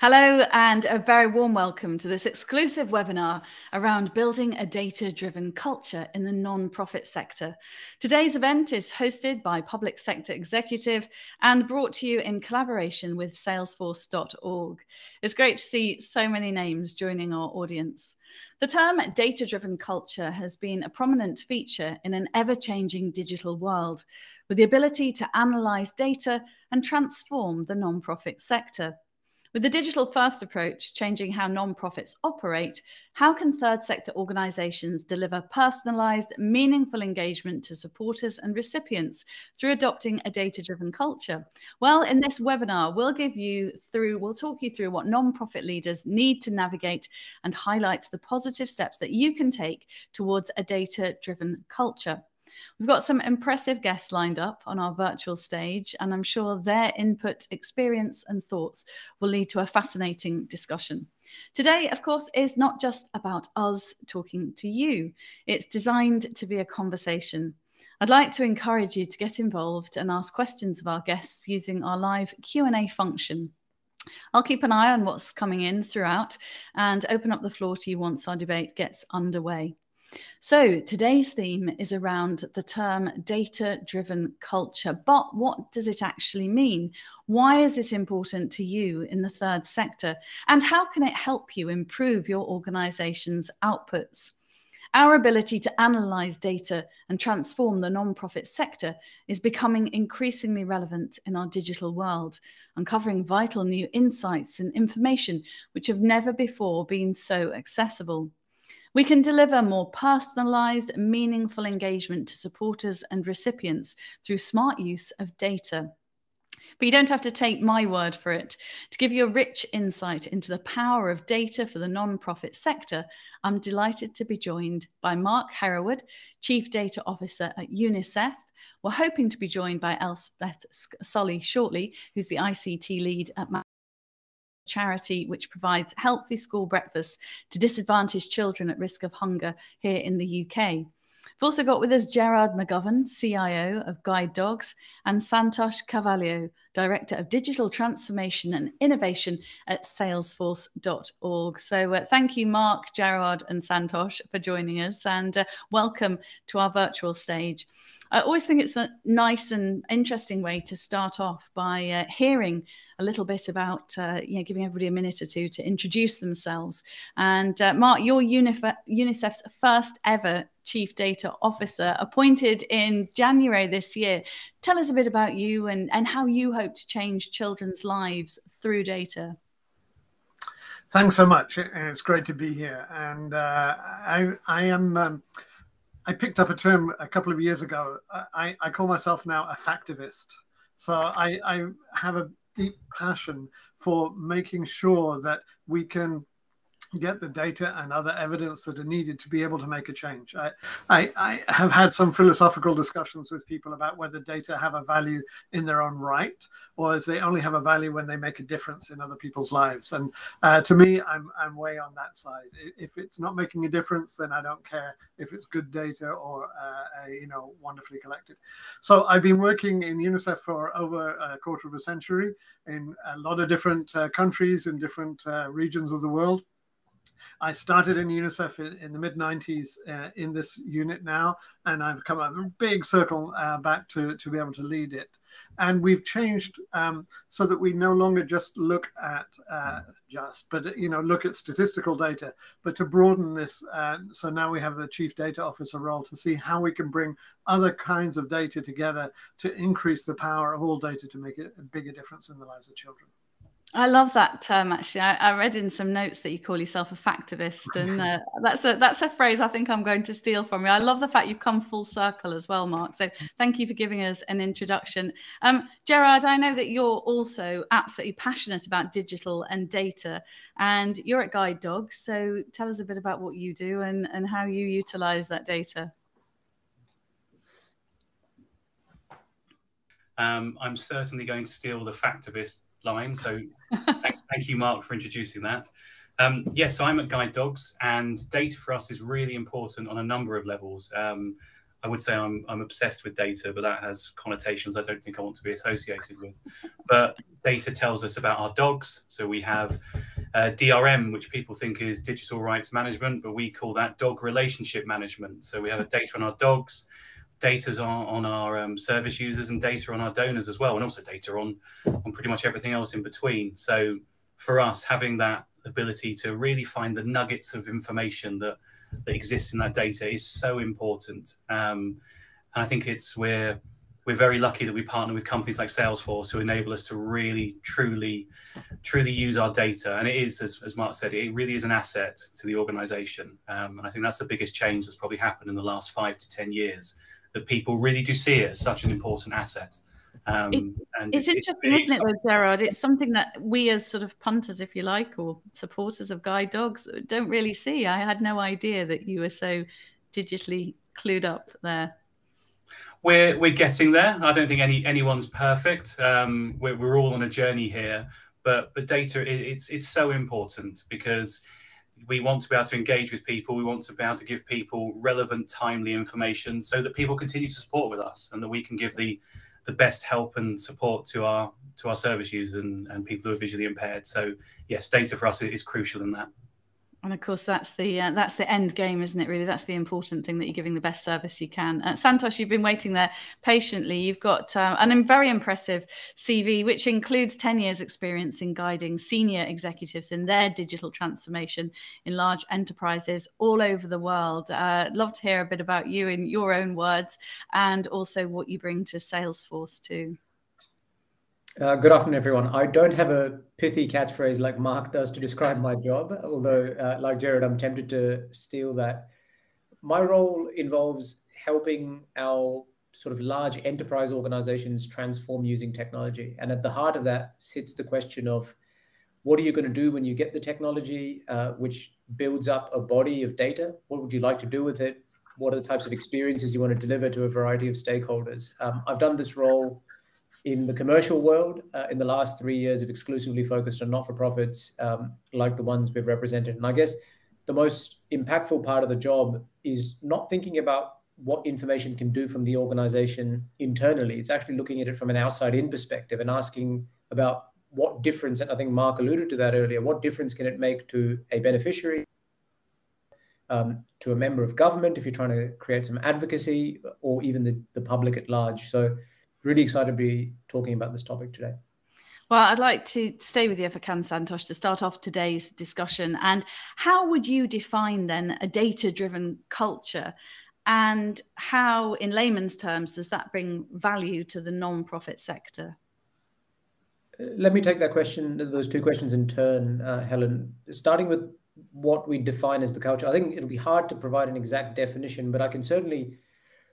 Hello, and a very warm welcome to this exclusive webinar around building a data driven culture in the non-profit sector. Today's event is hosted by Public Sector Executive and brought to you in collaboration with Salesforce.org. It's great to see so many names joining our audience. The term data driven culture has been a prominent feature in an ever changing digital world, with the ability to analyze data and transform the non-profit sector. With the digital first approach changing how nonprofits operate, how can third sector organizations deliver personalized, meaningful engagement to supporters and recipients through adopting a data driven culture? Well, in this webinar, we'll give you through, we'll talk you through what nonprofit leaders need to navigate and highlight the positive steps that you can take towards a data driven culture. We've got some impressive guests lined up on our virtual stage, and I'm sure their input, experience, and thoughts will lead to a fascinating discussion. Today, of course, is not just about us talking to you. It's designed to be a conversation. I'd like to encourage you to get involved and ask questions of our guests using our live Q&A function. I'll keep an eye on what's coming in throughout and open up the floor to you once our debate gets underway. So today's theme is around the term data driven culture. But what does it actually mean? Why is it important to you in the third sector? And how can it help you improve your organization's outputs? Our ability to analyze data and transform the nonprofit sector is becoming increasingly relevant in our digital world, uncovering vital new insights and information which have never before been so accessible. We can deliver more personalized, meaningful engagement to supporters and recipients through smart use of data. But you don't have to take my word for it. To give you a rich insight into the power of data for the non-profit sector, I'm delighted to be joined by Mark Hereward, Chief Data Officer at UNICEF. We're hoping to be joined by Elspeth Sully shortly, who's the ICT lead at charity which provides healthy school breakfasts to disadvantaged children at risk of hunger here in the UK. We've also got with us Gerard McGovern, CIO of Guide Dogs, and Santosh Carvalho, Director of Digital Transformation and Innovation at Salesforce.org. So uh, thank you, Mark, Gerard, and Santosh for joining us, and uh, welcome to our virtual stage. I always think it's a nice and interesting way to start off by uh, hearing a little bit about, uh, you know, giving everybody a minute or two to introduce themselves. And uh, Mark, you're UNIF- UNICEF's first ever Chief Data Officer, appointed in January this year. Tell us a bit about you and, and how you hope to change children's lives through data. Thanks so much. It's great to be here. And uh, I, I am. Um, I picked up a term a couple of years ago. I, I call myself now a factivist. So I, I have a deep passion for making sure that we can get the data and other evidence that are needed to be able to make a change. I, I, I, have had some philosophical discussions with people about whether data have a value in their own right, or as they only have a value when they make a difference in other people's lives. And uh, to me, I'm, I'm way on that side. If it's not making a difference, then I don't care if it's good data or uh, you know wonderfully collected. So I've been working in UNICEF for over a quarter of a century in a lot of different uh, countries in different uh, regions of the world. I started in UNICEF in, in the mid 90s uh, in this unit now, and I've come a big circle uh, back to, to be able to lead it. And we've changed um, so that we no longer just look at uh, just, but you know, look at statistical data, but to broaden this. Uh, so now we have the chief data officer role to see how we can bring other kinds of data together to increase the power of all data to make a bigger difference in the lives of children. I love that term. Actually, I, I, read in some notes that you call yourself a factivist, and uh, that's a that's a phrase I think I'm going to steal from you. I love the fact you've come full circle as well, Mark. So thank you for giving us an introduction. Um, Gerard, I know that you're also absolutely passionate about digital and data, and you're at Guide Dogs. So tell us a bit about what you do and and how you utilize that data. Um, I'm certainly going to steal the factivist line. So thank, thank, you, Mark, for introducing that. Um, yes, I'm at Guide Dogs, and data for us is really important on a number of levels. Um, I would say I'm I'm obsessed with data, but that has connotations I don't think I want to be associated with. But data tells us about our dogs. So we have uh, DRM, which people think is digital rights management, but we call that dog relationship management. So we have a data on our dogs, data on, on our um, service users, and data on our donors as well, and also data on on pretty much everything else in between. So for us, having that ability to really find the nuggets of information that that exists in that data is so important. Um, and I think it's we're we're very lucky that we partner with companies like Salesforce who enable us to really, truly, truly use our data. And it is, as, as Mark said, it really is an asset to the organization. Um, and I think that's the biggest change that's probably happened in the last five to 10 years, that people really do see it as such an important asset. Um, it, and it's, it's interesting, it's, isn't it, though, Gerard? It's something that we, as sort of punters, if you like, or supporters of guide dogs, don't really see. I had no idea that you were so digitally clued up there. We're we're getting there. I don't think any anyone's perfect. Um, we're we're all on a journey here, but but data it, it's it's so important because we want to be able to engage with people. We want to be able to give people relevant, timely information so that people continue to support with us and that we can give the the best help and support to our to our service users and, and people who are visually impaired. So yes, data for us is crucial in that. And of course, that's the uh, that's the end game, isn't it? Really, that's the important thing that you're giving the best service you can. Uh, Santosh, you've been waiting there patiently. You've got um, an very impressive CV, which includes 10 years' experience in guiding senior executives in their digital transformation in large enterprises all over the world. Uh, love to hear a bit about you in your own words, and also what you bring to Salesforce too. Uh, good afternoon, everyone. I don't have a pithy catchphrase like Mark does to describe my job, although, uh, like Gerard, I'm tempted to steal that. My role involves helping our sort of large enterprise organizations transform using technology. And at the heart of that sits the question of what are you going to do when you get the technology, uh, which builds up a body of data? What would you like to do with it? What are the types of experiences you want to deliver to a variety of stakeholders? Um, I've done this role in the commercial world uh, in the last three years have exclusively focused on not-for-profits um, like the ones we've represented. And i guess the most impactful part of the job is not thinking about what information can do from the organization internally. It's actually looking at it from an outside in perspective and asking about what difference and i think mark alluded to that earlier what difference can it make to a beneficiary um, to a member of government if you're trying to create some advocacy or even the, the public at large. So really excited to be talking about this topic today. Well, I'd like to stay with you if I can, Santosh, to start off today's discussion. And how would you define then a data driven culture? And how, in layman's terms, does that bring value to the non profit sector? Let me take that question, those two questions in turn, uh, Helen. Starting with what we define as the culture, I think it'll be hard to provide an exact definition, but I can certainly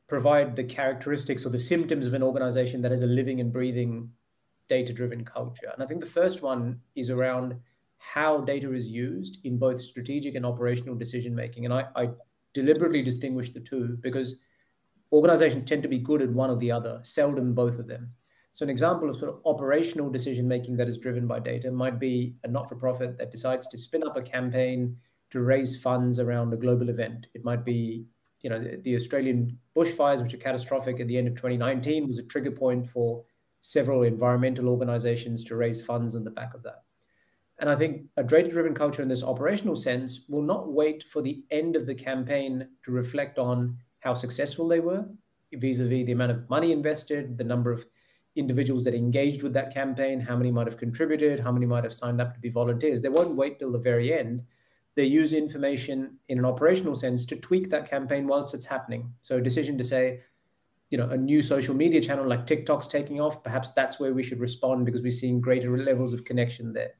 provide the characteristics or the symptoms of an organization that has a living and breathing data driven culture. And I think the first one is around how data is used in both strategic and operational decision making. And I, I deliberately distinguish the two because organizations tend to be good at one or the other, seldom both of them. So, an example of sort of operational decision making that is driven by data might be a not for profit that decides to spin up a campaign to raise funds around a global event. It might be you know, the, the, Australian bushfires, which are catastrophic at the end of 2019, was a trigger point for several environmental organizations to raise funds on the back of that. And I think a data driven culture in this operational sense will not wait for the end of the campaign to reflect on how successful they were vis a vis the amount of money invested, the number of individuals that engaged with that campaign, how many might have contributed, how many might have signed up to be volunteers. They won't wait till the very end they use information in an operational sense to tweak that campaign whilst it's happening. So a decision to say, you know, a new social media channel like TikTok's taking off, perhaps that's where we should respond because we're seeing greater levels of connection there.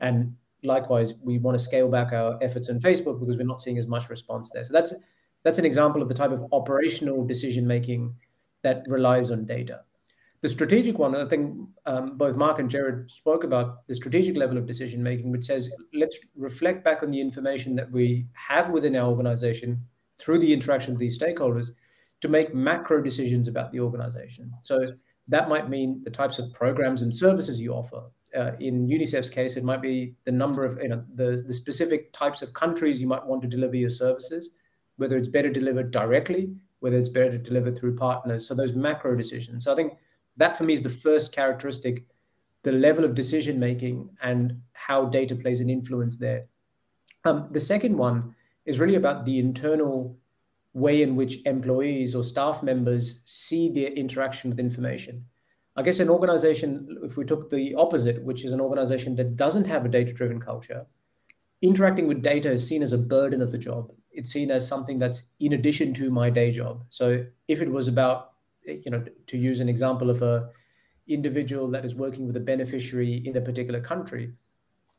And likewise, we want to scale back our efforts on Facebook because we're not seeing as much response there. So that's that's an example of the type of operational decision making that relies on data. The strategic one, I think um, both Mark and Gerard spoke about the strategic level of decision making, which says let's reflect back on the information that we have within our organization through the interaction with these stakeholders to make macro decisions about the organization. So that might mean the types of programs and services you offer. Uh, in UNICEF's case, it might be the number of, you know, the, the specific types of countries you might want to deliver your services, whether it's better delivered directly whether it's better delivered through partners. So those macro decisions. So I think that for me is the first characteristic, the level of decision making and how data plays an influence there. Um, the second one is really about the internal way in which employees or staff members see their interaction with information. I guess an organization, if we took the opposite, which is an organization that doesn't have a data driven culture, interacting with data is seen as a burden of the job. It's seen as something that's in addition to my day job. So if it was about, you know, to use an example of a individual that is working with a beneficiary in a particular country,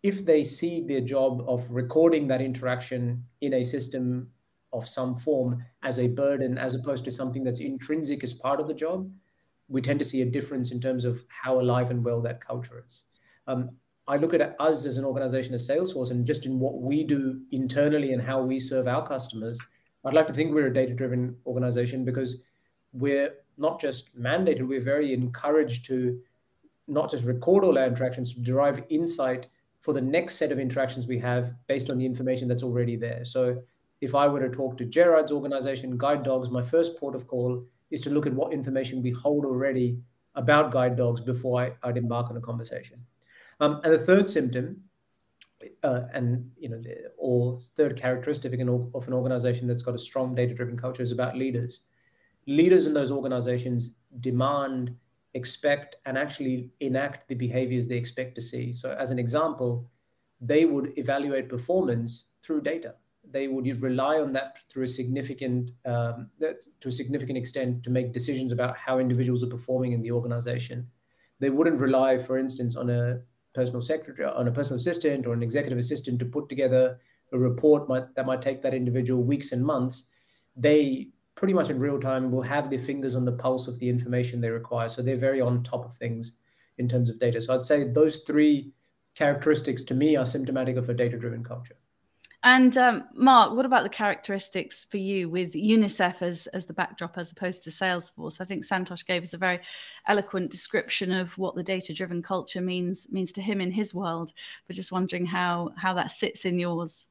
if they see their job of recording that interaction in a system of some form as a burden as opposed to something that's intrinsic as part of the job, we tend to see a difference in terms of how alive and well that culture is. Um, I look at us as an organization as Salesforce and just in what we do internally and how we serve our customers. I'd like to think we're a data driven organization because we're not just mandated, we're very encouraged to not just record all our interactions, to derive insight for the next set of interactions we have based on the information that's already there. So if I were to talk to Gerard's organization, Guide Dogs, my first port of call is to look at what information we hold already about guide dogs before I, would embark on a conversation. Um, and the third symptom, uh, and you know, or third characteristic of an, of an organization that's got a strong data-driven culture is about leaders. Leaders in those organizations demand, expect, and actually enact the behaviors they expect to see. So, as an example, they would evaluate performance through data they would rely on that through a significant um, to a significant extent to make decisions about how individuals are performing in the organization. They wouldn't rely, for instance, on a personal secretary, on a personal assistant or an executive assistant to put together a report might, that might take that individual weeks and months. They pretty much in real time will have their fingers on the pulse of the information they require. So they're very on top of things in terms of data. So I'd say those three characteristics to me are symptomatic of a data driven culture. And um, Mark, what about the characteristics for you with UNICEF as, as the backdrop as opposed to Salesforce? I think Santosh gave us a very eloquent description of what the data-driven culture means means to him in his world. But just wondering how how that sits in yours.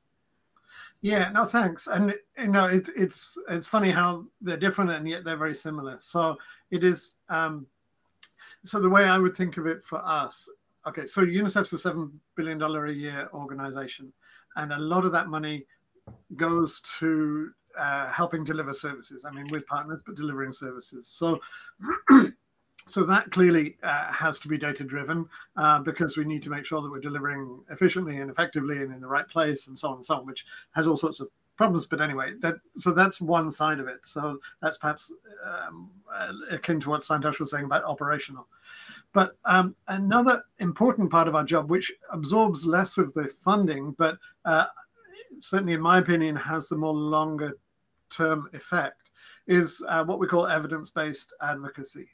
Yeah, no, thanks. And you know, it's it's it's funny how they're different and yet they're very similar. So it is. Um, so the way I would think of it for us, okay. So UNICEF's a seven billion dollar a year organization and a lot of that money goes to uh, helping deliver services. I mean, with partners, but delivering services. So. so that clearly uh, has to be data driven uh, because we need to make sure that we're delivering efficiently and effectively and in the right place and so on and so on, which has all sorts of problems. But anyway, that so that's one side of it. So that's perhaps um, akin to what Santosh was saying about operational. But um, another important part of our job, which absorbs less of the funding, but uh, certainly, in my opinion, has the more longer term effect, is uh, what we call evidence based advocacy.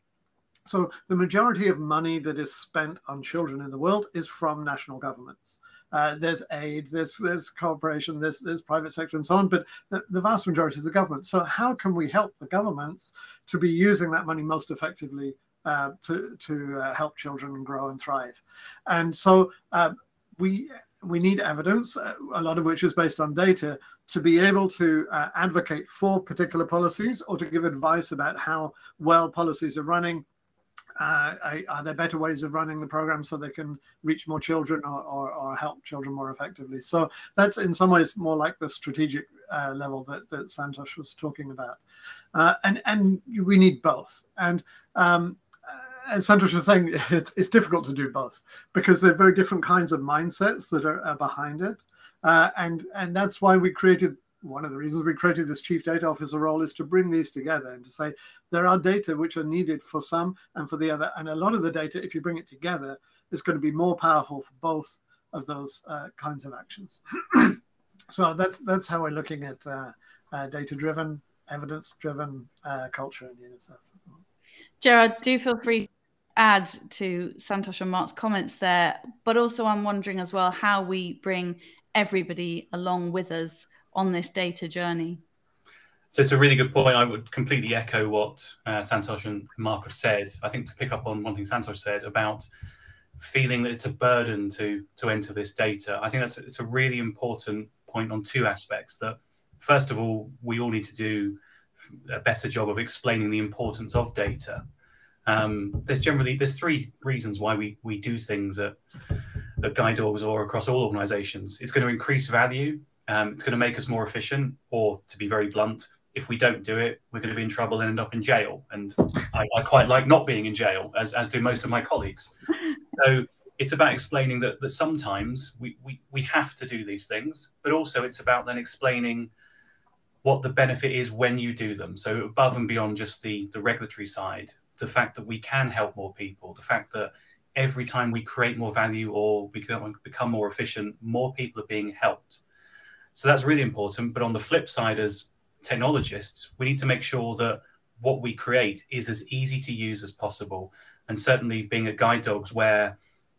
So, the majority of money that is spent on children in the world is from national governments. Uh, there's aid, there's there's cooperation, there's there's private sector and so on, but the, the, vast majority is the government. So how can we help the governments to be using that money most effectively uh, to to uh, help children grow and thrive. And so uh, we we need evidence, uh, a lot of which is based on data, to be able to uh, advocate for particular policies or to give advice about how well policies are running. Uh, are there better ways of running the program so they can reach more children or, or, or help children more effectively? So that's in some ways more like the strategic uh, level that, that Santosh was talking about. Uh, and, and we need both. And um, as Santosh was saying, it's, it's, difficult to do both because they're very different kinds of mindsets that are, are behind it. Uh, and, and that's why we created one of the reasons we created this chief data officer role is to bring these together and to say there are data which are needed for some and for the other. And a lot of the data, if you bring it together, is going to be more powerful for both of those uh, kinds of actions. so that's that's how we're looking at uh, uh data-driven, evidence-driven uh, culture in UNICEF. Gerard, do feel free to add to Santosh and Mark's comments there, but also I'm wondering as well how we bring everybody along with us on this data journey. So it's a really good point. I would completely echo what uh, Santosh and Mark have said. I think to pick up on one thing Santosh said about feeling that it's a burden to to enter this data, I think that's it's a really important point on two aspects. That first of all, we all need to do a better job of explaining the importance of data. Um, there's generally there's three reasons why we we do things at, at guide dogs or across all organizations. It's going to increase value, um, it's going to make us more efficient, or to be very blunt, if we don't do it, we're going to be in trouble and end up in jail. And I, I quite like not being in jail, as, as do most of my colleagues. So it's about explaining that, that sometimes we, we, we have to do these things, but also it's about then explaining what the benefit is when you do them. So above and beyond just the, the regulatory side, the fact that we can help more people, the fact that every time we create more value or become, become more efficient, more people are being helped. So that's really important. But on the flip side, as technologists, we need to make sure that what we create is as easy to use as possible. And certainly being at Guide Dogs, where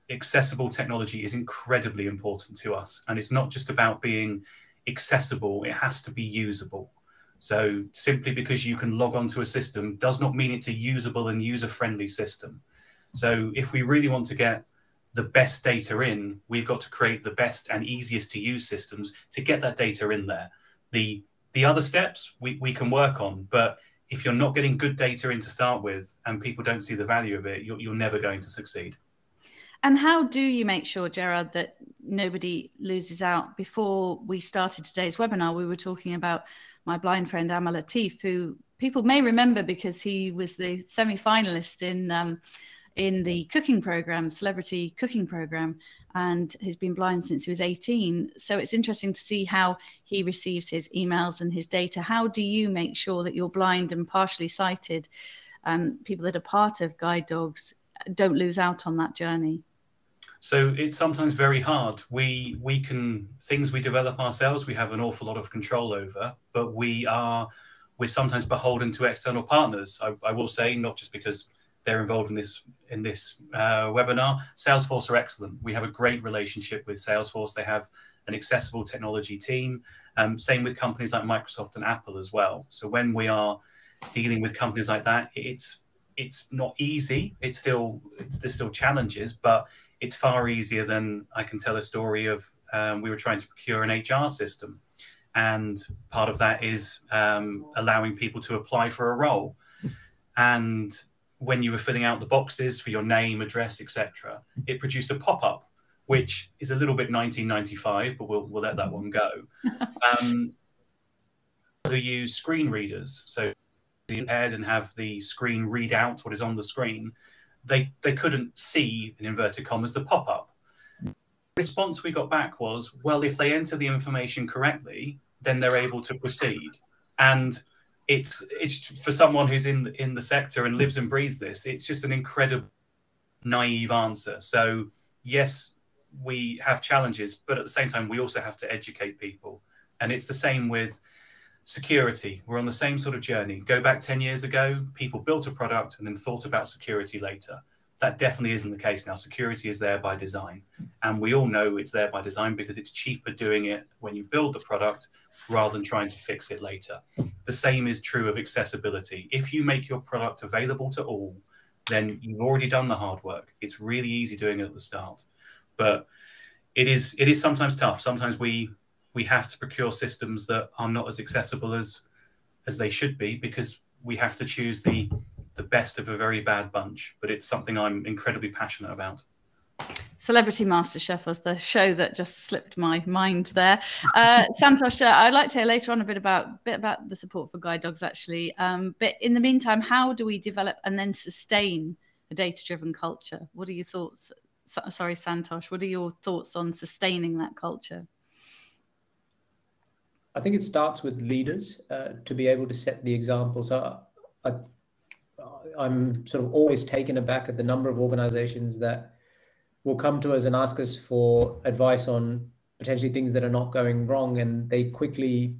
accessible technology is incredibly important to us. And it's not just about being accessible, it has to be usable. So simply because you can log onto a system does not mean it's a usable and user friendly system. So if we really want to get the best data in, we've got to create the best and easiest to use systems to get that data in there. The the other steps we, we can work on, but if you're not getting good data in to start with and people don't see the value of it, you're, you're never going to succeed. And how do you make sure, Gerard, that nobody loses out? Before we started today's webinar, we were talking about my blind friend Amar Latif, who people may remember because he was the semi-finalist in um, in the cooking program, celebrity cooking program, and he's been blind since he was 18. So it's interesting to see how he receives his emails and his data. How do you make sure that you're blind and partially sighted um, people that are part of guide dogs don't lose out on that journey? So it's sometimes very hard. We we can things we develop ourselves. We have an awful lot of control over, but we are we're sometimes beholden to external partners. I, I will say, not just because they're involved in this in this uh, webinar. Salesforce are excellent. We have a great relationship with Salesforce. They have an accessible technology team. Um, same with companies like Microsoft and Apple as well. So when we are dealing with companies like that, it's it's not easy. It's still it's, there's still challenges, but it's far easier than I can tell a story of um, we were trying to procure an HR system. And part of that is um, allowing people to apply for a role. And when you were filling out the boxes for your name, address, etc., it produced a pop up, which is a little bit 1995, but we'll, we'll let that one go. Um, who use screen readers. So the impaired and have the screen read out what is on the screen they they couldn't see in inverted commas the pop up. Response we got back was, well, if they enter the information correctly, then they're able to proceed. And it's it's for someone who's in in the sector and lives and breathes this. It's just an incredible naive answer. So yes, we have challenges, but at the same time, we also have to educate people. And it's the same with security. We're on the same sort of journey. Go back 10 years ago, people built a product and then thought about security later. That definitely isn't the case now. Security is there by design. And we all know it's there by design because it's cheaper doing it when you build the product rather than trying to fix it later. The same is true of accessibility. If you make your product available to all, then you've already done the hard work. It's really easy doing it at the start. But it is it is sometimes tough. Sometimes we we have to procure systems that are not as accessible as as they should be because we have to choose the the best of a very bad bunch. But it's something I'm incredibly passionate about. Celebrity MasterChef was the show that just slipped my mind there. Uh, Santosh, uh, I'd like to hear later on a bit about bit about the support for guide dogs, actually. Um, but in the meantime, how do we develop and then sustain a data-driven culture? What are your thoughts? So, sorry, Santosh. What are your thoughts on sustaining that culture? I think it starts with leaders uh, to be able to set the example. So I, I'm sort of always taken aback at the number of organizations that will come to us and ask us for advice on potentially things that are not going wrong, and they quickly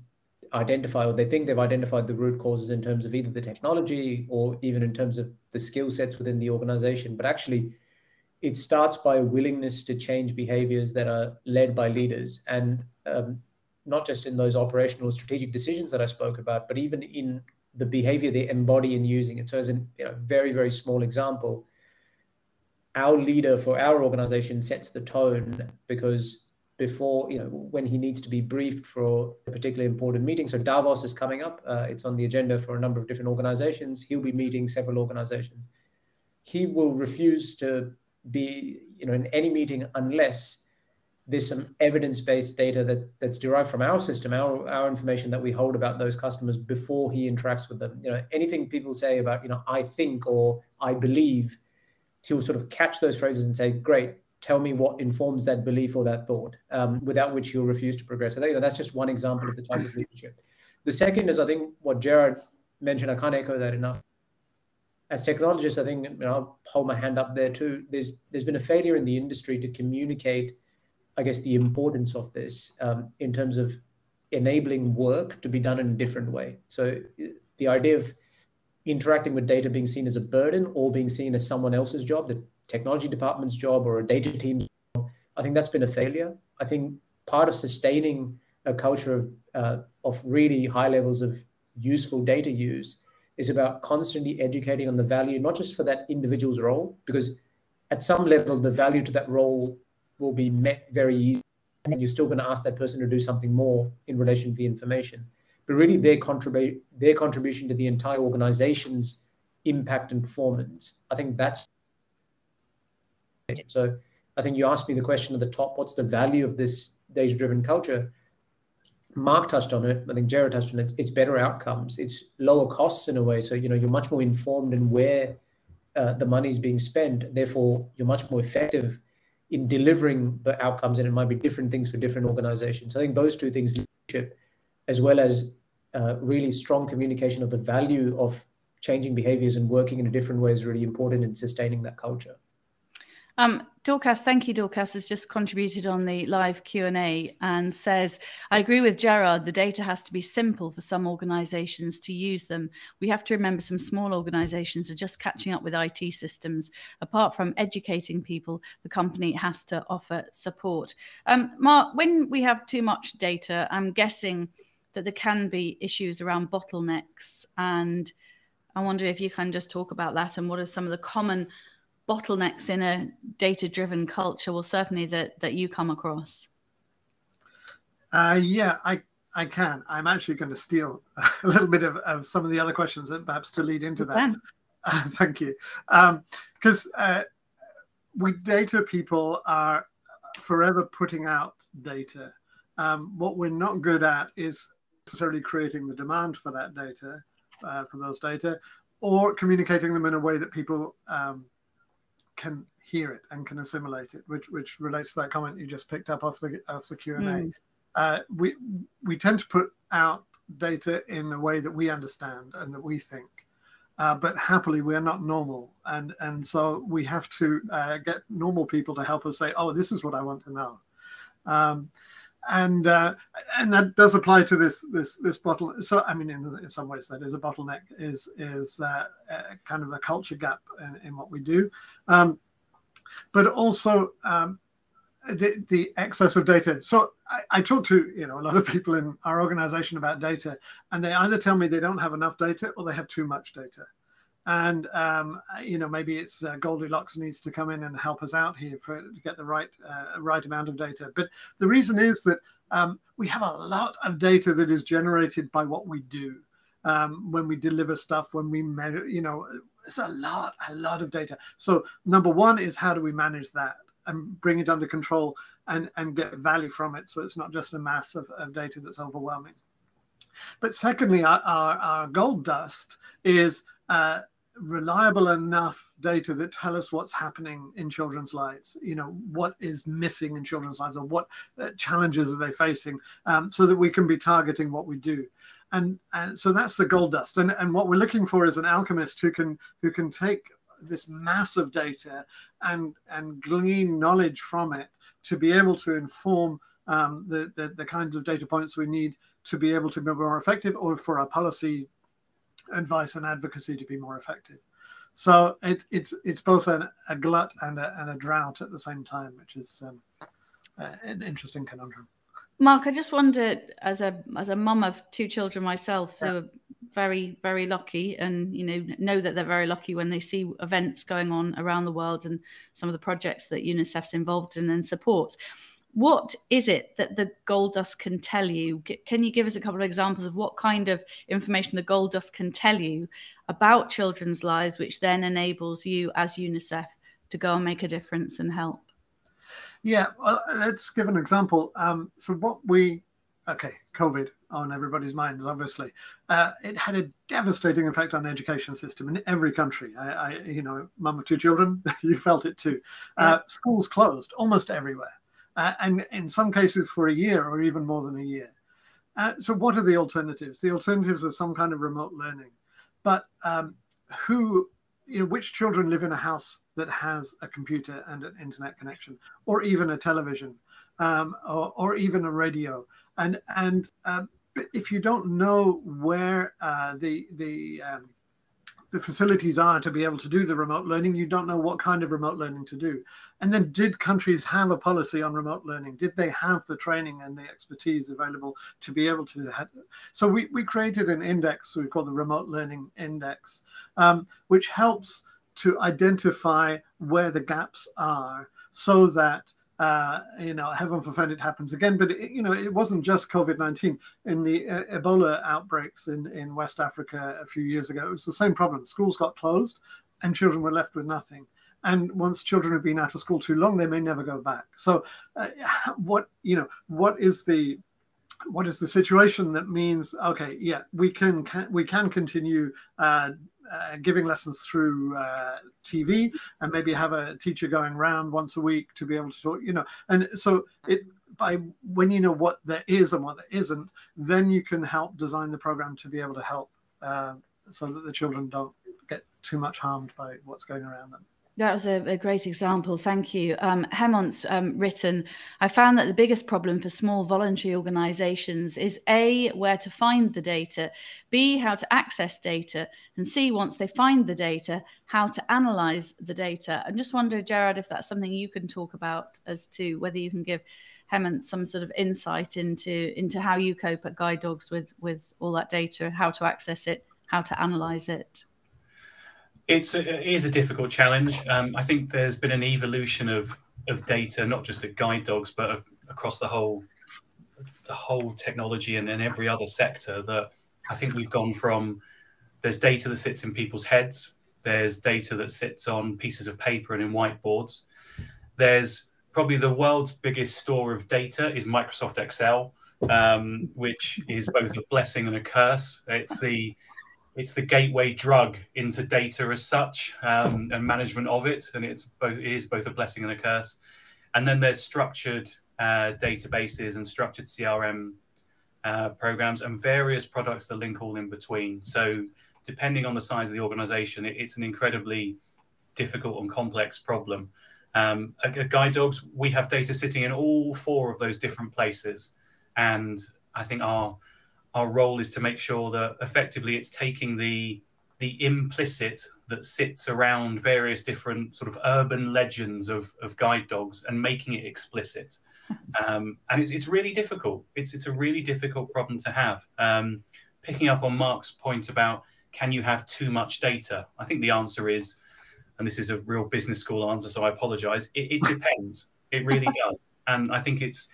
identify or they think they've identified the root causes in terms of either the technology or even in terms of the skill sets within the organization. But actually, it starts by a willingness to change behaviors that are led by leaders. And um, not just in those operational strategic decisions that I spoke about, but even in the behavior they embody in using it. So, as a you know, very, very small example, our leader for our organization sets the tone because before, you know, when he needs to be briefed for a particularly important meeting. So Davos is coming up. Uh, it's on the agenda for a number of different organizations. He'll be meeting several organizations. He will refuse to be, you know, in any meeting unless there's some evidence-based data that that's derived from our system, our our information that we hold about those customers before he interacts with them. You know, anything people say about, you know, I think or I believe, he'll sort of catch those phrases and say, "Great, tell me what informs that belief or that thought," um, without which he'll refuse to progress. So you know, that's just one example of the type of leadership. The second is, I think, what Gerard mentioned. I can't echo that enough. As technologists, I think you know, I'll hold my hand up there too. There's there's been a failure in the industry to communicate I guess, the importance of this um, in terms of enabling work to be done in a different way. So the idea of interacting with data being seen as a burden or being seen as someone else's job, the technology department's job or a data team's job, I think that's been a failure. I think part of sustaining a culture of, uh, of really high levels of useful data use is about constantly educating on the value, not just for that individual's role, because at some level, the value to that role will be met very easily. And you're still going to ask that person to do something more in relation to the information. But really, their, contribute, their contribution to the entire organization's impact and performance, I think that's. So I think you asked me the question at the top what's the value of this data driven culture? Mark touched on it. I think Gerard touched on it. It's better outcomes. It's lower costs in a way. So you know you're much more informed in where uh, the money is being spent. Therefore, you're much more effective in delivering the outcomes, and it might be different things for different organizations. I think those two things, leadership, as well as uh, really strong communication of the value of changing behaviors and working in a different way, is really important in sustaining that culture. Um, Dorcas, thank you. Dorcas has just contributed on the live Q and A and says, "I agree with Gerard. The data has to be simple for some organisations to use them. We have to remember some small organisations are just catching up with IT systems. Apart from educating people, the company has to offer support." Um, Mark, when we have too much data, I'm guessing that there can be issues around bottlenecks, and I wonder if you can just talk about that and what are some of the common bottlenecks in a data driven culture well certainly that that you come across. Uh, yeah i i can. I'm actually going to steal a little bit of, of some of the other questions that perhaps to lead into that. uh, thank you. Because um, uh, we data people are forever putting out data. Um, what we're not good at is necessarily creating the demand for that data uh, for those data or communicating them in a way that people um, can hear it and can assimilate it, which which relates to that comment you just picked up off the off the Q and A. Mm. Uh, we we tend to put out data in a way that we understand and that we think, uh, but happily we are not normal, and and so we have to uh, get normal people to help us say, oh, this is what I want to know. Um, and uh, and that does apply to this this this bottle. So I mean, in, in some ways, that is a bottleneck. Is is uh, kind of a culture gap in, in what we do, um, but also um, the the excess of data. So I, I talk to you know a lot of people in our organization about data, and they either tell me they don't have enough data or they have too much data and um, you know maybe it's uh, Goldilocks needs to come in and help us out here for to get the right uh, right amount of data. But the reason is that um, we have a lot of data that is generated by what we do um, when we deliver stuff, when we measure. You know, it's a lot, a lot of data. So number one is how do we manage that and bring it under control and and get value from it, so it's not just a mass of, of data that's overwhelming. But secondly, our, our, our gold dust is uh, reliable enough data that tell us what's happening in children's lives you know what is missing in children's lives or what uh, challenges are they facing um, so that we can be targeting what we do. And and so that's the gold dust. And and what we're looking for is an alchemist who can who can take this massive data and and glean knowledge from it to be able to inform um, the, the the kinds of data points we need to be able to be more effective or for our policy advice and advocacy to be more effective. So it, it's it's both an, a glut and a, and a drought at the same time, which is um, uh, an interesting conundrum. Mark, I just wondered, as a as a mum of two children myself, yeah. who are very very lucky, and you know know that they're very lucky when they see events going on around the world and some of the projects that UNICEF's involved in and supports What is it that the gold dust can tell you? Can you give us a couple of examples of what kind of information the gold dust can tell you about children's lives, which then enables you as UNICEF to go and make a difference and help? Yeah, well, let's give an example. Um, so, what we, okay, COVID on everybody's minds, obviously. Uh, it had a devastating effect on the education system in every country. I, I you know, mum of two children, you felt it too. Uh, schools closed almost everywhere, uh, and in some cases for a year or even more than a year. Uh, so, what are the alternatives? The alternatives are some kind of remote learning, but um, who you know, which children live in a house that has a computer and an internet connection, or even a television, um, or, or, even a radio? And and um, if you don't know where uh, the the um, the facilities are to be able to do the remote learning, you don't know what kind of remote learning to do. And then, did countries have a policy on remote learning? Did they have the training and the expertise available to be able to? Have... So we we created an index we call the Remote Learning Index, um, which helps to identify where the gaps are, so that uh, you know, heaven forbid it happens again. But it, you know, it wasn't just COVID nineteen. In the uh, Ebola outbreaks in in West Africa a few years ago, it was the same problem. Schools got closed, and children were left with nothing. And once children have been out of school too long, they may never go back. So, uh, what you know, what is the what is the situation that means okay yeah we can, can we can continue uh, uh, giving lessons through uh, TV and maybe have a teacher going around once a week to be able to talk, you know. And so it by when you know what there is and what there isn't, then you can help design the program to be able to help uh, so that the children don't get too much harmed by what's going around them. That was a, a, great example. Thank you. Um, Hemant's um, written, I found that the biggest problem for small voluntary organizations is A, where to find the data, B, how to access data, and C, once they find the data, how to analyze the data. I'm just wonder, Gerard, if that's something you can talk about as to whether you can give Hemant some sort of insight into into how you cope at Guide Dogs with with all that data, how to access it, how to analyze it. It's a, it is a difficult challenge. Um, I think there's been an evolution of of data, not just at guide dogs, but across the whole the whole technology and in every other sector. That I think we've gone from there's data that sits in people's heads, there's data that sits on pieces of paper and in whiteboards. There's probably the world's biggest store of data is Microsoft Excel, um, which is both a blessing and a curse. It's the it's the gateway drug into data as such um, and management of it, and it's both it is both a blessing and a curse. And then there's structured uh, databases and structured CRM uh, programs and various products that link all in between. So depending on the size of the organization, it, it's an incredibly difficult and complex problem. Um, at, at Guide Dogs, we have data sitting in all four of those different places, and I think our our role is to make sure that effectively it's taking the the implicit that sits around various different sort of urban legends of, of guide dogs and making it explicit. Um, and it's, it's really difficult. It's, it's a really difficult problem to have. Um, picking up on Mark's point about can you have too much data? I think the answer is, and this is a real business school answer, so I apologize. It, it depends. it really does. And I think it's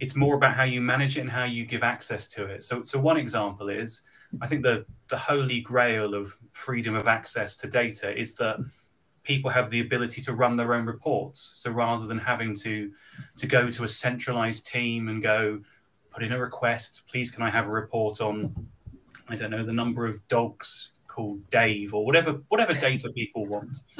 it's more about how you manage it and how you give access to it. So, so one example is, I think the the holy grail of freedom of access to data is that people have the ability to run their own reports. So rather than having to to go to a centralized team and go put in a request, please can I have a report on I don't know the number of dogs called Dave or whatever whatever data people want.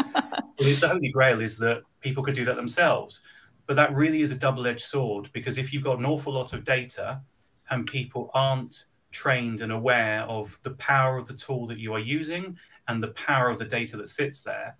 the holy grail is that people could do that themselves. But that really is a double edged sword because if you've got an awful lot of data and people aren't trained and aware of the power of the tool that you are using and the power of the data that sits there,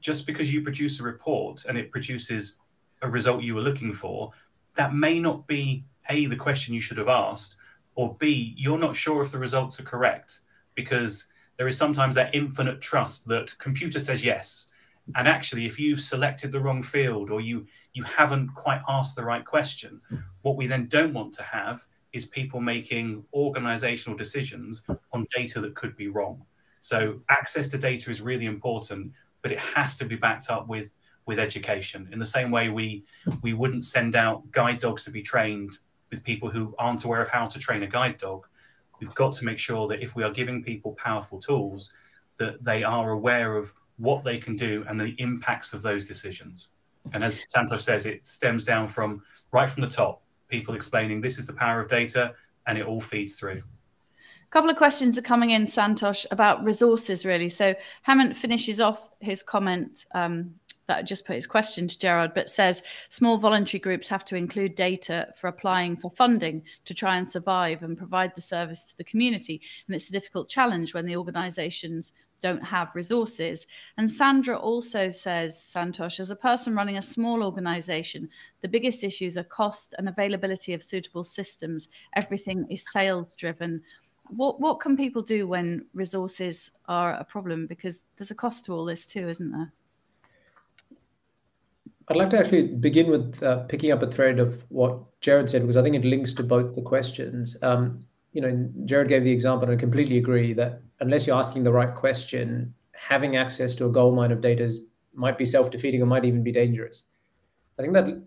just because you produce a report and it produces a result you were looking for, that may not be A, the question you should have asked, or B, you're not sure if the results are correct because there is sometimes that infinite trust that computer says yes. And actually, if you've selected the wrong field or you you haven't quite asked the right question. What we then don't want to have is people making organizational decisions on data that could be wrong. So access to data is really important, but it has to be backed up with with education. In the same way, we we wouldn't send out guide dogs to be trained with people who aren't aware of how to train a guide dog. We've got to make sure that if we are giving people powerful tools, that they are aware of what they can do and the impacts of those decisions. And as Santosh says, it stems down from right from the top, people explaining this is the power of data and it all feeds through. A couple of questions are coming in, Santosh, about resources, really. So Hemant finishes off his comment um, that just put his question to Gerard, but says small voluntary groups have to include data for applying for funding to try and survive and provide the service to the community. And it's a difficult challenge when the organizations don't have resources. And Sandra also says, Santosh, as a person running a small organization, the biggest issues are cost and availability of suitable systems. Everything is sales driven. What, what can people do when resources are a problem? Because there's a cost to all this too, isn't there? I'd like to actually begin with uh, picking up a thread of what Gerard said, because I think it links to both the questions. Um, you know, Gerard gave the example, and I completely agree that unless you're asking the right question, having access to a gold mine of data is, might be self-defeating or might even be dangerous. I think that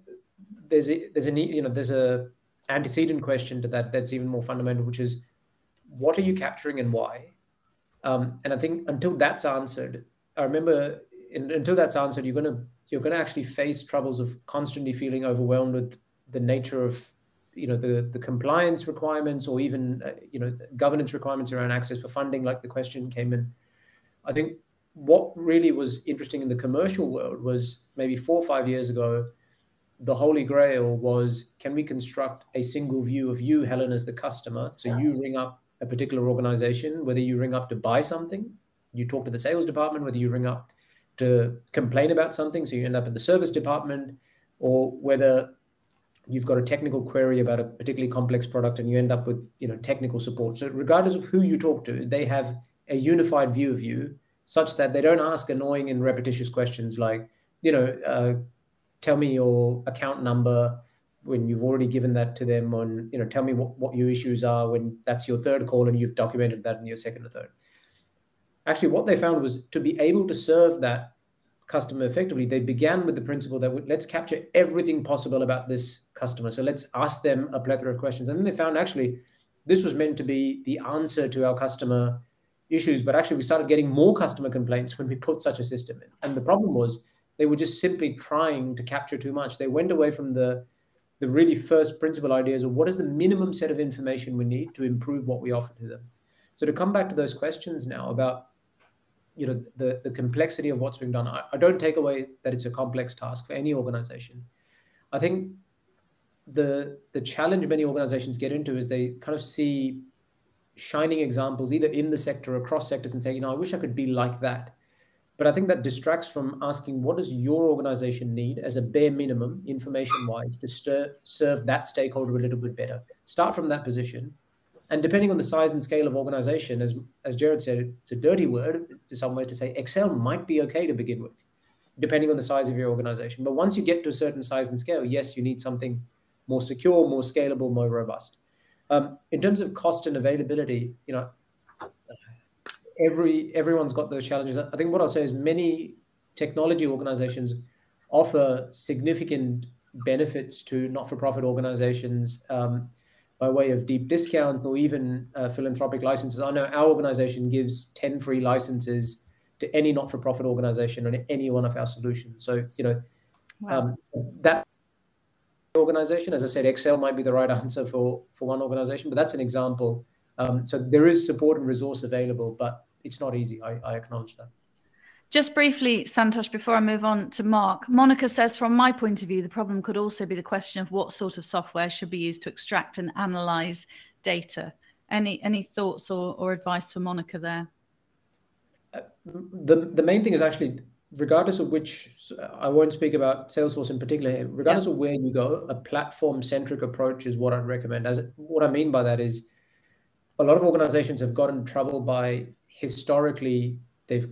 there's a, there's a you know there's a antecedent question to that that's even more fundamental, which is what are you capturing and why? Um, and I think until that's answered, I remember in, until that's answered, you're gonna you're gonna actually face troubles of constantly feeling overwhelmed with the nature of you know the the compliance requirements or even uh, you know governance requirements around access for funding like the question came in. I think what really was interesting in the commercial world was maybe 4 or 5 years ago the holy grail was can we construct a single view of you helen as the customer? So you ring up a particular organization whether you ring up to buy something you talk to the sales department whether you ring up to complain about something so you end up in the service department or whether you've got a technical query about a particularly complex product and you end up with you know technical support. So regardless of who you talk to they have a unified view of you such that they don't ask annoying and repetitious questions like you know uh, tell me your account number when you've already given that to them on you know tell me what, what your issues are when that's your third call and you've documented that in your second or third. Actually what they found was to be able to serve that customer effectively, they began with the principle that let's capture everything possible about this customer. So let's ask them a plethora of questions. And then they found actually this was meant to be the answer to our customer issues, but actually we started getting more customer complaints when we put such a system in. And the problem was they were just simply trying to capture too much. They went away from the the really first principle ideas of what is the minimum set of information we need to improve what we offer to them. So to come back to those questions now about you know the the complexity of what's being done. I, I, don't take away that it's a complex task for any organization. I think the the challenge many organizations get into is they kind of see shining examples either in the sector or across sectors and say you know i wish i could be like that. But i think that distracts from asking what does your organization need as a bare minimum information wise to stir, serve that stakeholder a little bit better? Start from that position and depending on the size and scale of organization, as as Gerard said, it's a dirty word to some way to say Excel might be okay to begin with, depending on the size of your organization. But once you get to a certain size and scale, yes, you need something more secure, more scalable, more robust. Um, in terms of cost and availability, you know, every everyone's got those challenges. I think what I'll say is many technology organizations offer significant benefits to not-for-profit organizations. Um, by way of deep discounts or even uh, philanthropic licenses. I know our organization gives 10 free licenses to any not-for-profit organization on any one of our solutions. So, you know, wow. um, that organization, as I said, Excel might be the right answer for, for one organization, but that's an example. Um, so there is support and resource available, but it's not easy. I, I acknowledge that. Just briefly, Santosh, before I move on to Mark, Monica says, from my point of view, the problem could also be the question of what sort of software should be used to extract and analyze data. Any any thoughts or, or advice for Monica there? The the main thing is actually, regardless of which, I won't speak about Salesforce in particular. Regardless yeah. of where you go, a platform centric approach is what I'd recommend. As what I mean by that is, a lot of organizations have gotten in trouble by historically they've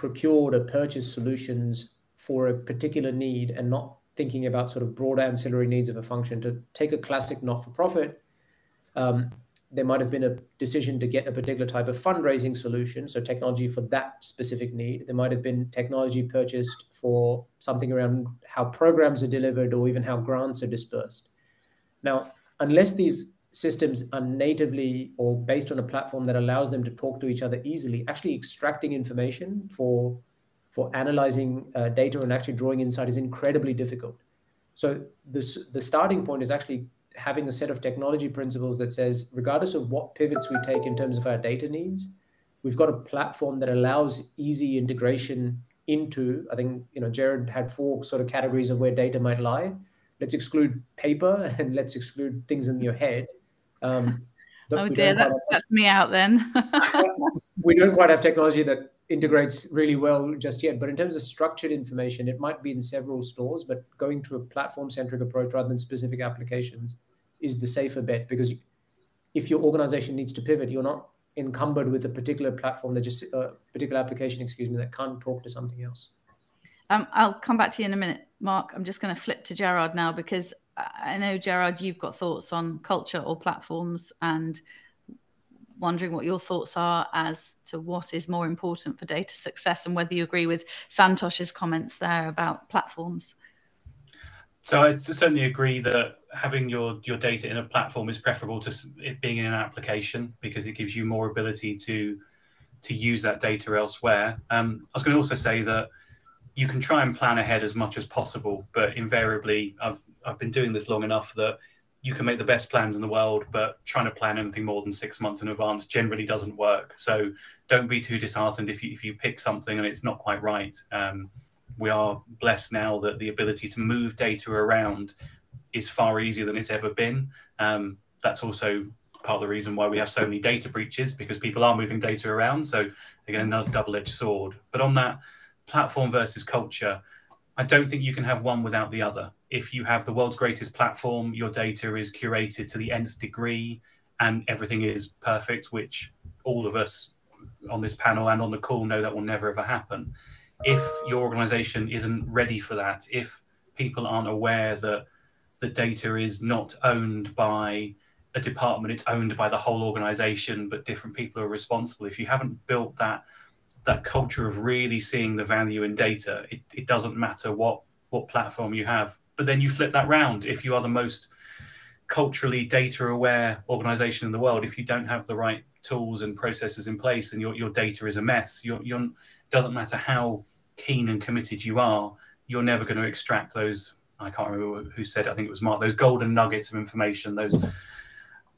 procured or purchased solutions for a particular need and not thinking about sort of broader ancillary needs of a function. To take a classic not-for-profit, um, there might have been a decision to get a particular type of fundraising solution, so technology for that specific need. There might have been technology purchased for something around how programs are delivered or even how grants are dispersed. Now, unless these systems are natively or based on a platform that allows them to talk to each other easily, actually extracting information for for analyzing uh, data and actually drawing insight is incredibly difficult. So this the starting point is actually having a set of technology principles that says, regardless of what pivots we take in terms of our data needs, we've got a platform that allows easy integration into. I think you know Gerard had four sort of categories of where data might lie. Let's exclude paper and let's exclude things in your head. Um, oh dear, that's, that's me out then. we don't quite have technology that integrates really well just yet. But in terms of structured information, it might be in several stores, but going to a platform centric approach rather than specific applications is the safer bet because if your organization needs to pivot, you're not encumbered with a particular platform that just a uh, particular application, excuse me, that can't talk to something else. Um, I'll come back to you in a minute, Mark. I'm just going to flip to Gerard now because I know Gerard, you've got thoughts on culture or platforms and wondering what your thoughts are as to what is more important for data success and whether you agree with Santosh's comments there about platforms. So I certainly agree that having your your data in a platform is preferable to it being in an application because it gives you more ability to to use that data elsewhere. Um, I was going to also say that you can try and plan ahead as much as possible, but invariably, I've I've been doing this long enough that you can make the best plans in the world, but trying to plan anything more than six months in advance generally doesn't work. So don't be too disheartened if you if you pick something and it's not quite right. Um, we are blessed now that the ability to move data around is far easier than it's ever been. Um, that's also part of the reason why we have so many data breaches because people are moving data around. So again, another double-edged sword. But on that platform versus culture, I don't think you can have one without the other if you have the world's greatest platform, your data is curated to the nth degree and everything is perfect, which all of us on this panel and on the call know that will never ever happen. If your organization isn't ready for that, if people aren't aware that the data is not owned by a department, it's owned by the whole organization, but different people are responsible. If you haven't built that that culture of really seeing the value in data, it, it doesn't matter what what platform you have but then you flip that round. If you are the most culturally data aware organization in the world, if you don't have the right tools and processes in place and your, your data is a mess, you're, you're, doesn't matter how keen and committed you are, you're never going to extract those. I can't remember who said. I think it was Mark. Those golden nuggets of information, those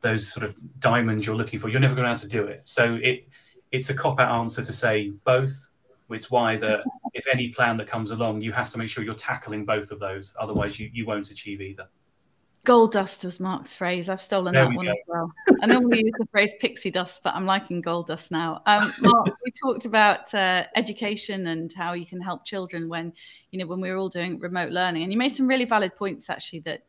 those sort of diamonds you're looking for. You're never going to be able to do it. So it it's a cop out answer to say both. It's why that if any plan that comes along, you have to make sure you're tackling both of those. Otherwise, you, you won't achieve either. Gold dust was Mark's phrase. I've stolen there that one go. as well. I normally use the phrase pixie dust, but I'm liking gold dust now. Um, Mark, we talked about uh, education and how you can help children when, you know, when we were all doing remote learning. And you made some really valid points, actually, that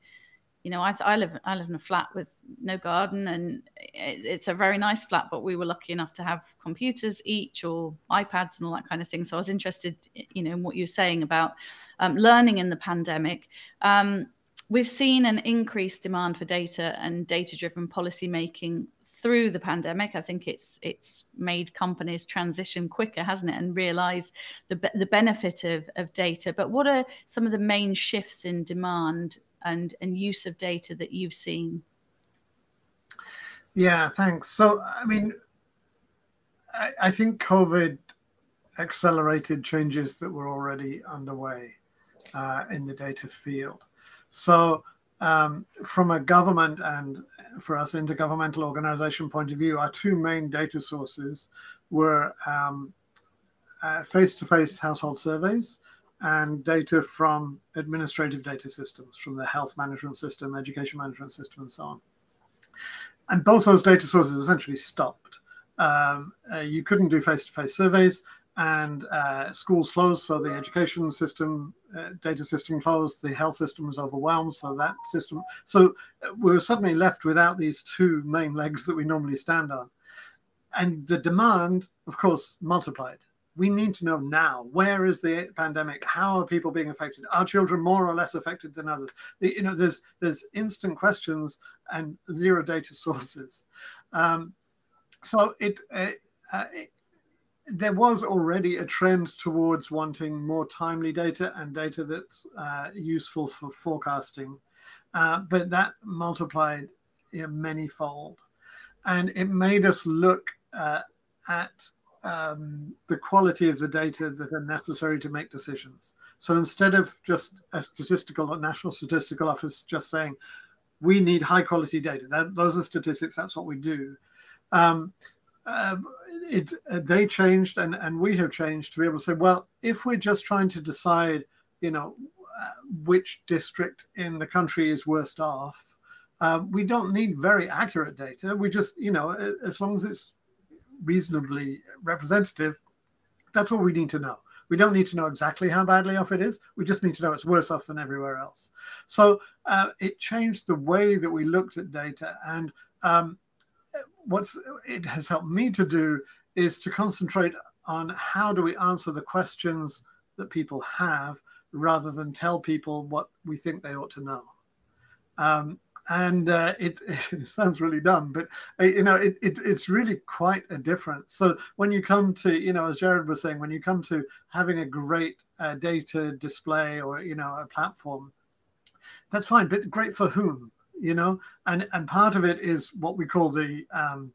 you know, I, I live I live in a flat with no garden, and it's a very nice flat. But we were lucky enough to have computers each, or iPads, and all that kind of thing. So I was interested, you know, in what you're saying about um, learning in the pandemic. Um, we've seen an increased demand for data and data-driven policy making through the pandemic. I think it's it's made companies transition quicker, hasn't it, and realize the the benefit of of data. But what are some of the main shifts in demand and, and use of data that you've seen? Yeah, thanks. So, I mean, I, I think COVID accelerated changes that were already underway uh, in the data field. So, um, from a government and for us intergovernmental organization point of view, our two main data sources were face to face household surveys and data from administrative data systems, from the health management system, education management system, and so on. And both those data sources essentially stopped. Um, uh, you couldn't do face-to-face surveys, and uh, schools closed, so the education system, uh, data system closed. The health system was overwhelmed, so that system. So uh, we were suddenly left without these two main legs that we normally stand on, and the demand, of course, multiplied we need to know now where is the pandemic? How are people being affected? Are children more or less affected than others? The, you know there's there's instant questions and zero data sources. Um, so it, uh, uh, it, there was already a trend towards wanting more timely data and data that's uh, useful for forecasting, uh, but that multiplied you know, many-fold, and it made us look uh, at um, the quality of the data that are necessary to make decisions. So instead of just a statistical or national statistical office just saying, we need high quality data, that, those are statistics, that's what we do. Um, um, it, uh, they changed and, and we have changed to be able to say, well, if we're just trying to decide, you know, uh, which district in the country is worst off, um, we don't need very accurate data. We just, you know, as long as it's reasonably representative, that's all we need to know. We don't need to know exactly how badly off it is. We just need to know it's worse off than everywhere else. So uh, it changed the way that we looked at data. And um, what's it has helped me to do is to concentrate on how do we answer the questions that people have rather than tell people what we think they ought to know. Um, and uh, it, it, sounds really dumb, but uh, you know it, it, it's really quite a difference. So when you come to you know as Gerard was saying, when you come to having a great uh, data display or you know a platform, that's fine, but great for whom? You know, and and part of it is what we call the um,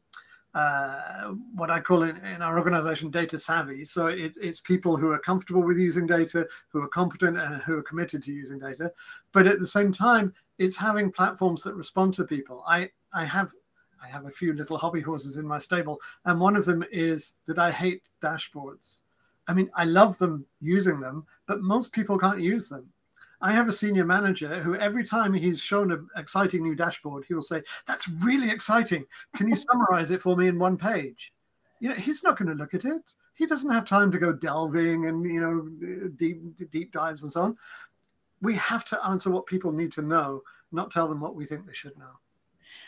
uh, what I call in, in, our organization data savvy. So it, it's people who are comfortable with using data, who are competent, and who are committed to using data. But at the same time, it's having platforms that respond to people. I I have I have a few little hobby horses in my stable, and one of them is that I hate dashboards. I mean, I love them using them, but most people can't use them. I have a senior manager who every time he's shown an exciting new dashboard, he will say, "That's really exciting. Can you summarize it for me in one page?" You know, he's not going to look at it. He doesn't have time to go delving and you know deep deep dives and so on we have to answer what people need to know, not tell them what we think they should know.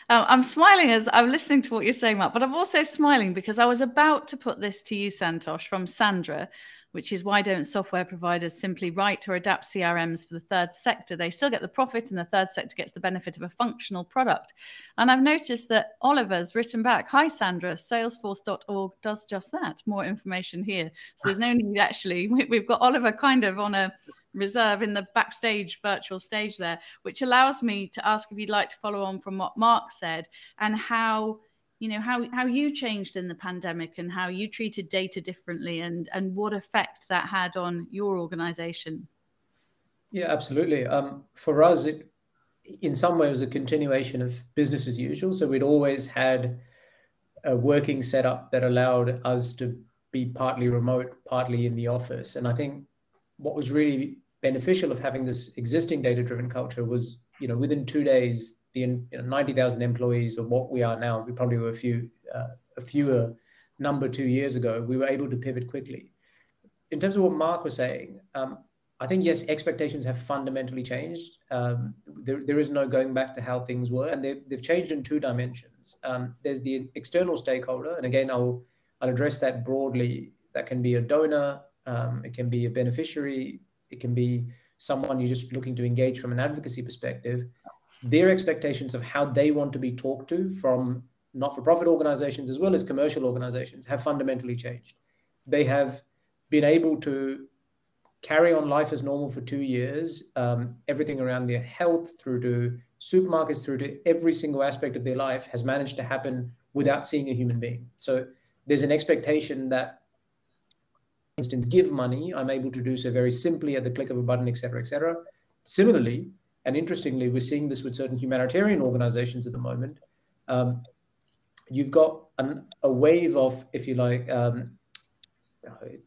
Um, I'm smiling as I'm listening to what you're saying, Mark, but I'm also smiling because I was about to put this to you, Santosh, from Sandra, which is why don't software providers simply write or adapt CRMs for the third sector? They still get the profit, and the third sector gets the benefit of a functional product. And I've noticed that Oliver's written back Hi, Sandra, salesforce.org does just that. More information here. So there's no need actually. We've got Oliver kind of on a reserve in the backstage virtual stage there, which allows me to ask if you'd like to follow on from what Mark said and how you know how how you changed in the pandemic and how you treated data differently and and what effect that had on your organization? Yeah absolutely. Um, for us it in some way was a continuation of business as usual. So we'd always had a working setup that allowed us to be partly remote partly in the office. And i think what was really beneficial of having this existing data driven culture was you know within two days the you know, 90,000 employees of what we are now we probably were a few uh, a fewer number two years ago we were able to pivot quickly. In terms of what mark was saying um, i think yes expectations have fundamentally changed. Um, there, there is no going back to how things were and they've, they've changed in two dimensions. Um, there's the external stakeholder and again i'll i'll address that broadly. That can be a donor um, it can be a beneficiary it can be someone you're just looking to engage from an advocacy perspective. Their expectations of how they want to be talked to from not for profit organizations as well as commercial organizations have fundamentally changed. They have been able to carry on life as normal for two years, um, everything around their health through to supermarkets, through to every single aspect of their life has managed to happen without seeing a human being. So there's an expectation that instance, give money, I'm able to do so very simply at the click of a button, et cetera, et cetera. Similarly, and interestingly, we're seeing this with certain humanitarian organizations at the moment. Um, you've got an, a wave of, if you like, um,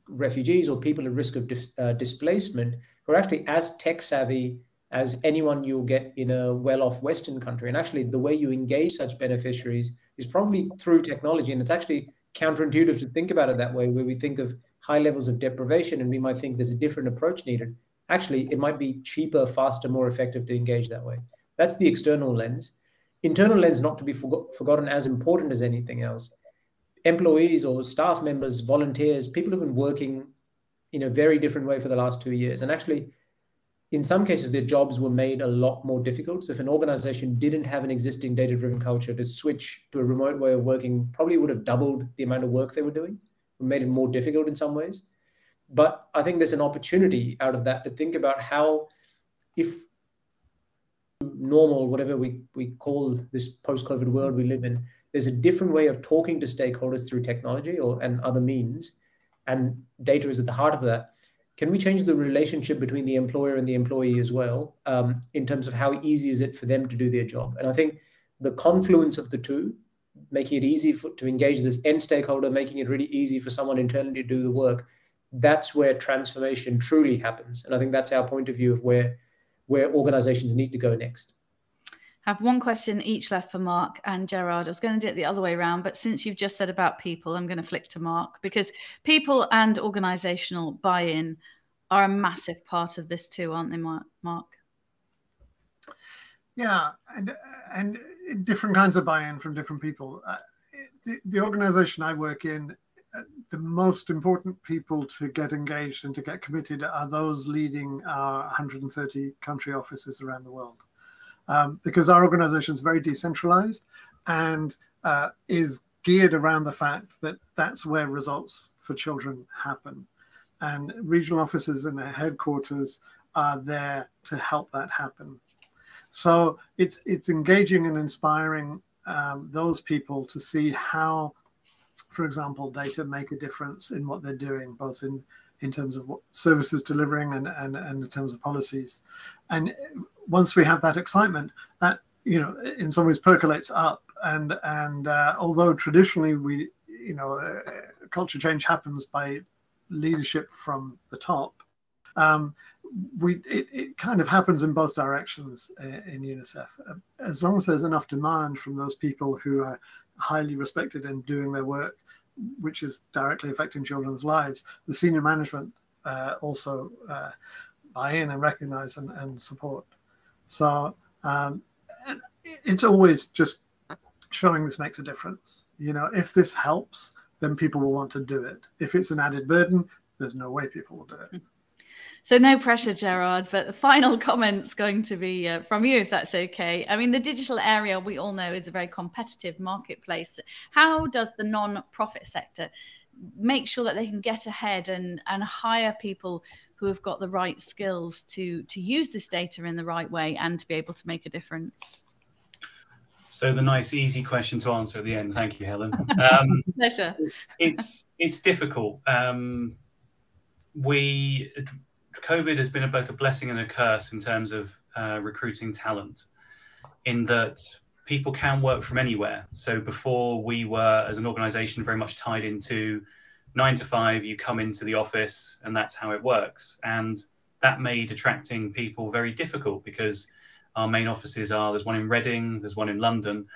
refugees or people at risk of dis, uh, displacement who are actually as tech savvy as anyone you'll get in a well-off Western country. And actually, the way you engage such beneficiaries is probably through technology. And it's actually counterintuitive to think about it that way, where we think of high levels of deprivation and we might think there's a different approach needed. Actually, it might be cheaper, faster, more effective to engage that way. That's the external lens. Internal lens, not to be forgotten, as important as anything else. Employees or staff members, volunteers, people have been working in a very different way for the last two years. And actually, in some cases, their jobs were made a lot more difficult. So if an organization didn't have an existing data-driven culture, to switch to a remote way of working probably would have doubled the amount of work they were doing, made it more difficult in some ways. But I think there's an opportunity out of that to think about how, if normal, whatever we, we call this post-COVID world we live in, there's a different way of talking to stakeholders through technology or and other means, and data is at the heart of that can we change the relationship between the employer and the employee as well um, in terms of how easy is it for them to do their job and i think the confluence of the two making it easy for, to engage this end stakeholder making it really easy for someone internally to do the work that's where transformation truly happens and i think that's our point of view of where where organizations need to go next have one question each left for Mark and Gerard. I was going to do it the other way around, but since you've just said about people, I'm going to flick to Mark because people and organizational buy in are a massive part of this too, aren't they, Mark? Yeah, and, and different kinds of buy in from different people. Uh, the, the organization I work in, uh, the most important people to get engaged and to get committed are those leading our 130 country offices around the world um, because our organization is very decentralized and uh, is geared around the fact that that's where results for children happen. And regional offices and their headquarters are there to help that happen. So it's it's engaging and inspiring um, those people to see how, for example, data make a difference in what they're doing, both in in terms of what services delivering and, and, and in terms of policies. And once we have that excitement, that you know in some ways percolates up. And and uh, although traditionally we you know uh, culture change happens by leadership from the top, um, we it, it, kind of happens in both directions uh, in UNICEF. As long as there's enough demand from those people who are highly respected and doing their work, which is directly affecting children's lives, the senior management uh, also uh, buy in and recognize and, and support. So um, it's always just showing this makes a difference. You know, if this helps, then people will want to do it. If it's an added burden, there's no way people will do it. So no pressure, Gerard. But the final comment's going to be uh, from you, if that's okay. I mean, the digital area we all know is a very competitive marketplace. How does the non-profit sector make sure that they can get ahead and and hire people who have got the right skills to to use this data in the right way and to be able to make a difference? So the nice, easy question to answer at the end. Thank you, Helen. Um, Pleasure. it's it's difficult. Um, we COVID has been both a blessing and a curse in terms of uh, recruiting talent, in that people can work from anywhere. So before we were, as an organisation, very much tied into nine to five, you come into the office and that's how it works. And that made attracting people very difficult because our main offices are there's one in Reading, there's one in London.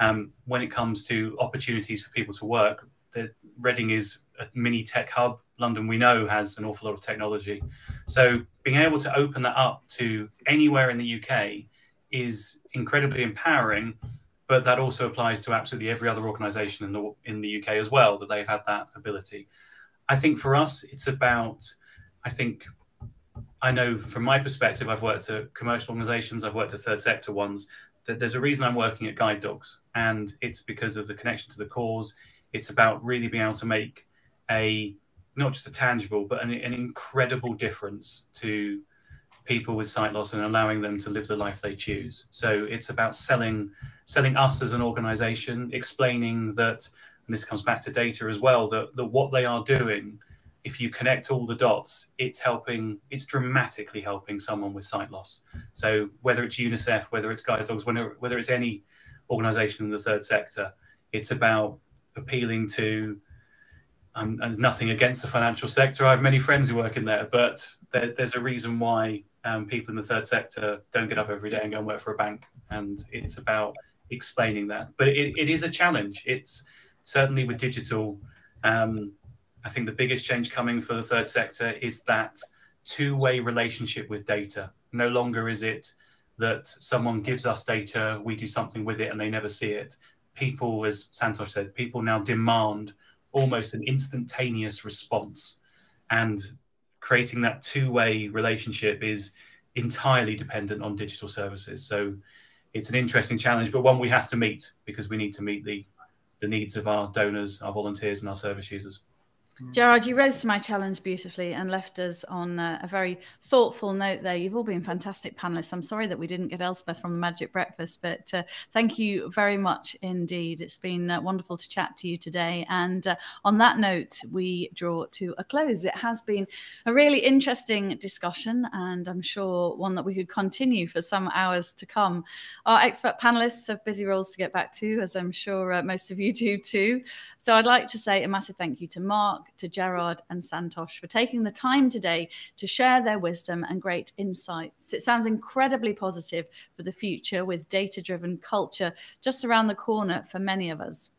Um, when it comes to opportunities for people to work, the, Reading is a mini tech hub. London, we know, has an awful lot of technology. So being able to open that up to anywhere in the UK is incredibly empowering but that also applies to absolutely every other organization in the in the UK as well that they've had that ability. I think for us, it's about. I think I know from my perspective, I've worked at commercial organizations, I've worked at third sector ones. That there's a reason I'm working at Guide Dogs, and it's because of the connection to the cause. It's about really being able to make a not just a tangible, but an, an incredible difference to people with sight loss and allowing them to live the life they choose. So it's about selling selling us as an organization, explaining that, and this comes back to data as well, that, that what they are doing, if you connect all the dots, it's helping, it's dramatically helping someone with sight loss. So whether it's UNICEF, whether it's Guide Dogs, whether, whether it's any organization in the third sector, it's about appealing to um, and nothing against the financial sector. I have many friends who work in there, but there, there's a reason why um, people in the third sector don't get up every day and go and work for a bank. And it's about explaining that. But it, it is a challenge. It's certainly with digital. Um, I think the biggest change coming for the third sector is that two way relationship with data. No longer is it that someone gives us data, we do something with it, and they never see it. People, as Santosh said, people now demand almost an instantaneous response. And creating that two way relationship is entirely dependent on digital services. So it's an interesting challenge, but one we have to meet because we need to meet the the needs of our donors, our volunteers, and our service users. Mm. Gerard, you rose to my challenge beautifully and left us on a, a, very thoughtful note there. You've all been fantastic panelists. I'm sorry that we didn't get Elspeth from the Magic Breakfast, but uh, thank you very much indeed. It's been uh, wonderful to chat to you today. And uh, on that note, we draw to a close. It has been a really interesting discussion, and I'm sure one that we could continue for some hours to come. Our expert panelists have busy roles to get back to, as I'm sure uh, most of you do too. So I'd like to say a massive thank you to Mark to Gerard and Santosh for taking the time today to share their wisdom and great insights. It sounds incredibly positive for the future with data driven culture just around the corner for many of us.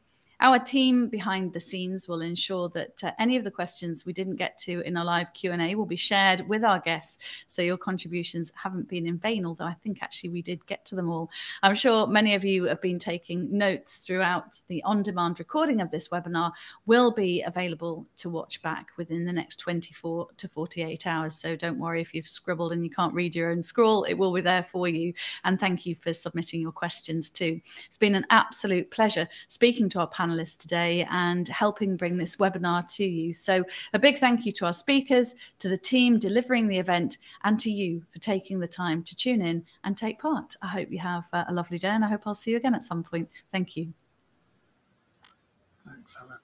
Our team behind the scenes will ensure that uh, any of the questions we didn't get to in our live Q&A will be shared with our guests so your contributions haven't been in vain although I think actually we did get to them all. I'm sure many of you have been taking notes throughout the on-demand recording of this webinar will be available to watch back within the next 24 to 48 hours so don't worry if you've scribbled and you can't read your own scroll it will be there for you and thank you for submitting your questions too. It's been an absolute pleasure speaking to our panel panelists today and helping bring this webinar to you. So a big thank you to our speakers, to the team delivering the event, and to you for taking the time to tune in and take part. I hope you have uh, a lovely day and I hope I'll see you again at some point. Thank you. Thanks, Helen.